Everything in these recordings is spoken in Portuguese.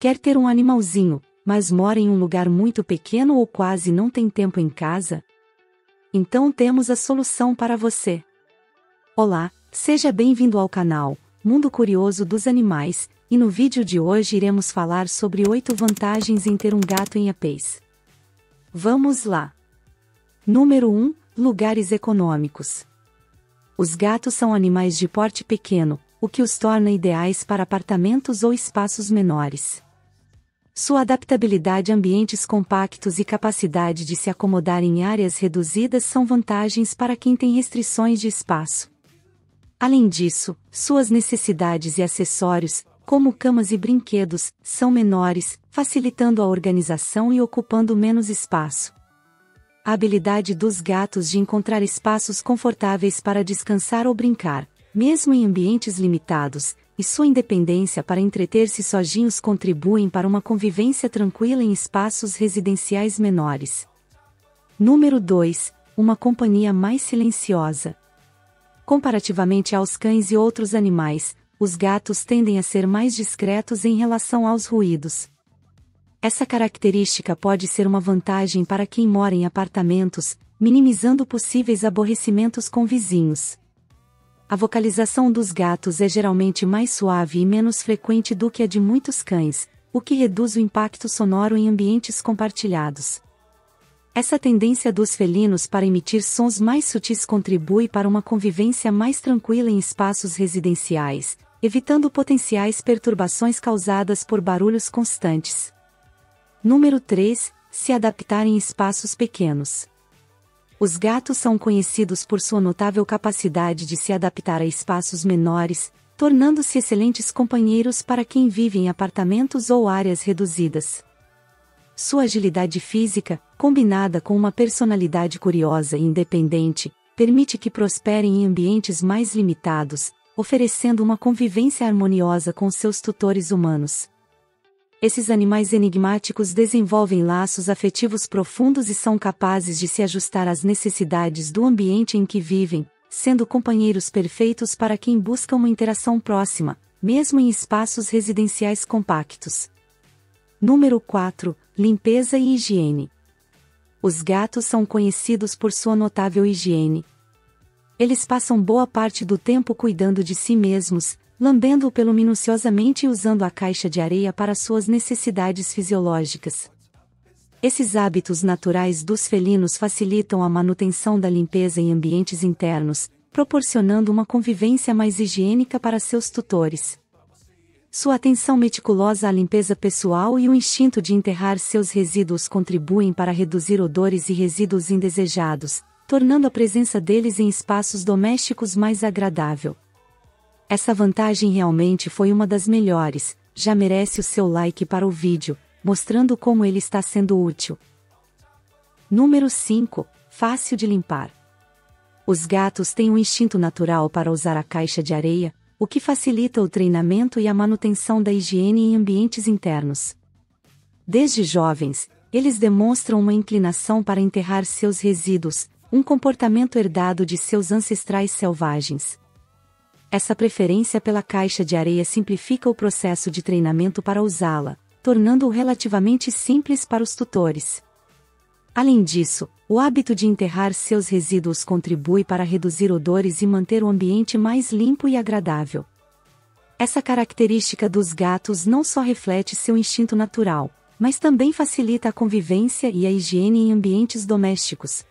Quer ter um animalzinho, mas mora em um lugar muito pequeno ou quase não tem tempo em casa? Então temos a solução para você. Olá, seja bem-vindo ao canal Mundo Curioso dos Animais, e no vídeo de hoje iremos falar sobre 8 vantagens em ter um gato em Apex. Vamos lá! Número 1 Lugares econômicos. Os gatos são animais de porte pequeno, o que os torna ideais para apartamentos ou espaços menores. Sua adaptabilidade a ambientes compactos e capacidade de se acomodar em áreas reduzidas são vantagens para quem tem restrições de espaço. Além disso, suas necessidades e acessórios, como camas e brinquedos, são menores, facilitando a organização e ocupando menos espaço. A habilidade dos gatos de encontrar espaços confortáveis para descansar ou brincar, mesmo em ambientes limitados, e sua independência para entreter-se sozinhos contribuem para uma convivência tranquila em espaços residenciais menores. Número 2. Uma companhia mais silenciosa. Comparativamente aos cães e outros animais, os gatos tendem a ser mais discretos em relação aos ruídos. Essa característica pode ser uma vantagem para quem mora em apartamentos, minimizando possíveis aborrecimentos com vizinhos. A vocalização dos gatos é geralmente mais suave e menos frequente do que a de muitos cães, o que reduz o impacto sonoro em ambientes compartilhados. Essa tendência dos felinos para emitir sons mais sutis contribui para uma convivência mais tranquila em espaços residenciais, evitando potenciais perturbações causadas por barulhos constantes. Número 3. Se adaptar em espaços pequenos. Os gatos são conhecidos por sua notável capacidade de se adaptar a espaços menores, tornando-se excelentes companheiros para quem vive em apartamentos ou áreas reduzidas. Sua agilidade física, combinada com uma personalidade curiosa e independente, permite que prosperem em ambientes mais limitados, oferecendo uma convivência harmoniosa com seus tutores humanos. Esses animais enigmáticos desenvolvem laços afetivos profundos e são capazes de se ajustar às necessidades do ambiente em que vivem, sendo companheiros perfeitos para quem busca uma interação próxima, mesmo em espaços residenciais compactos. Número 4 Limpeza e higiene. Os gatos são conhecidos por sua notável higiene. Eles passam boa parte do tempo cuidando de si mesmos, lambendo o pelo minuciosamente e usando a caixa de areia para suas necessidades fisiológicas. Esses hábitos naturais dos felinos facilitam a manutenção da limpeza em ambientes internos, proporcionando uma convivência mais higiênica para seus tutores. Sua atenção meticulosa à limpeza pessoal e o instinto de enterrar seus resíduos contribuem para reduzir odores e resíduos indesejados, tornando a presença deles em espaços domésticos mais agradável. Essa vantagem realmente foi uma das melhores, já merece o seu like para o vídeo, mostrando como ele está sendo útil. Número 5. Fácil de limpar. Os gatos têm um instinto natural para usar a caixa de areia, o que facilita o treinamento e a manutenção da higiene em ambientes internos. Desde jovens, eles demonstram uma inclinação para enterrar seus resíduos, um comportamento herdado de seus ancestrais selvagens. Essa preferência pela caixa de areia simplifica o processo de treinamento para usá-la, tornando-o relativamente simples para os tutores. Além disso, o hábito de enterrar seus resíduos contribui para reduzir odores e manter o ambiente mais limpo e agradável. Essa característica dos gatos não só reflete seu instinto natural, mas também facilita a convivência e a higiene em ambientes domésticos.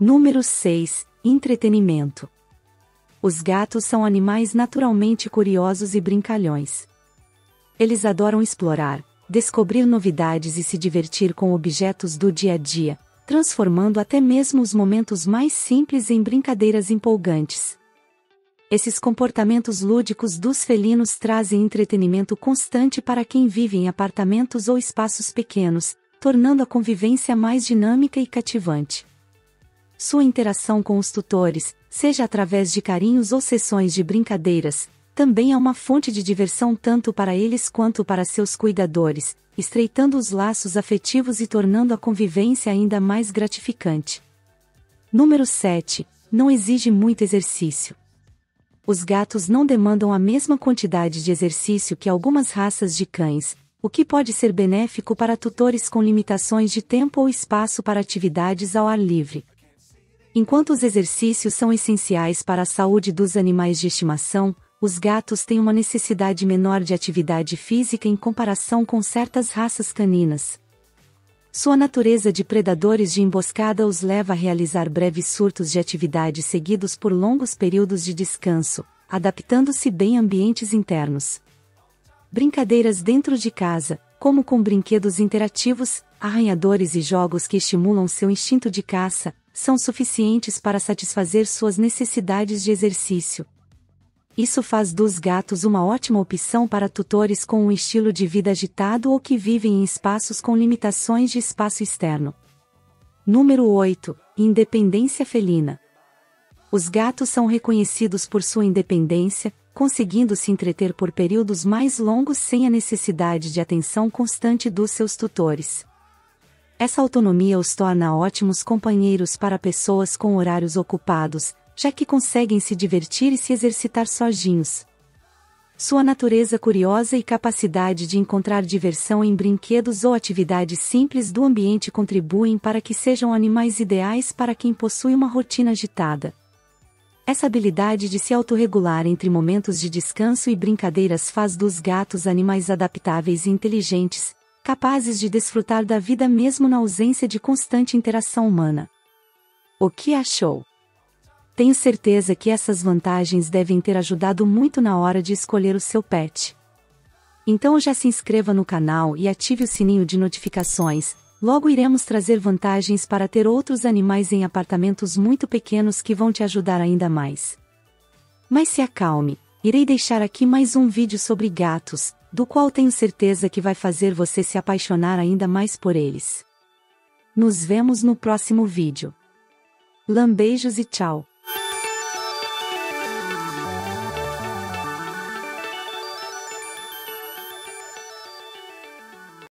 Número 6 Entretenimento os gatos são animais naturalmente curiosos e brincalhões. Eles adoram explorar, descobrir novidades e se divertir com objetos do dia a dia, transformando até mesmo os momentos mais simples em brincadeiras empolgantes. Esses comportamentos lúdicos dos felinos trazem entretenimento constante para quem vive em apartamentos ou espaços pequenos, tornando a convivência mais dinâmica e cativante. Sua interação com os tutores, seja através de carinhos ou sessões de brincadeiras, também é uma fonte de diversão tanto para eles quanto para seus cuidadores, estreitando os laços afetivos e tornando a convivência ainda mais gratificante. Número 7. Não exige muito exercício. Os gatos não demandam a mesma quantidade de exercício que algumas raças de cães, o que pode ser benéfico para tutores com limitações de tempo ou espaço para atividades ao ar livre. Enquanto os exercícios são essenciais para a saúde dos animais de estimação, os gatos têm uma necessidade menor de atividade física em comparação com certas raças caninas. Sua natureza de predadores de emboscada os leva a realizar breves surtos de atividade seguidos por longos períodos de descanso, adaptando-se bem a ambientes internos. Brincadeiras dentro de casa, como com brinquedos interativos, arranhadores e jogos que estimulam seu instinto de caça, são suficientes para satisfazer suas necessidades de exercício. Isso faz dos gatos uma ótima opção para tutores com um estilo de vida agitado ou que vivem em espaços com limitações de espaço externo. Número 8. Independência felina. Os gatos são reconhecidos por sua independência, conseguindo se entreter por períodos mais longos sem a necessidade de atenção constante dos seus tutores. Essa autonomia os torna ótimos companheiros para pessoas com horários ocupados, já que conseguem se divertir e se exercitar sozinhos. Sua natureza curiosa e capacidade de encontrar diversão em brinquedos ou atividades simples do ambiente contribuem para que sejam animais ideais para quem possui uma rotina agitada. Essa habilidade de se autorregular entre momentos de descanso e brincadeiras faz dos gatos animais adaptáveis e inteligentes, capazes de desfrutar da vida mesmo na ausência de constante interação humana. O que achou? Tenho certeza que essas vantagens devem ter ajudado muito na hora de escolher o seu pet. Então já se inscreva no canal e ative o sininho de notificações, Logo iremos trazer vantagens para ter outros animais em apartamentos muito pequenos que vão te ajudar ainda mais. Mas se acalme, irei deixar aqui mais um vídeo sobre gatos, do qual tenho certeza que vai fazer você se apaixonar ainda mais por eles. Nos vemos no próximo vídeo. Lambeijos e tchau!